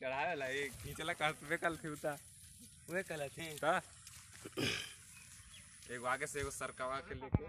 चढ़ावे ला एक। खींचला कहत कल थी उता वे कल थी ता हाँ। एगो आगे से एगो सरकवा के लेके।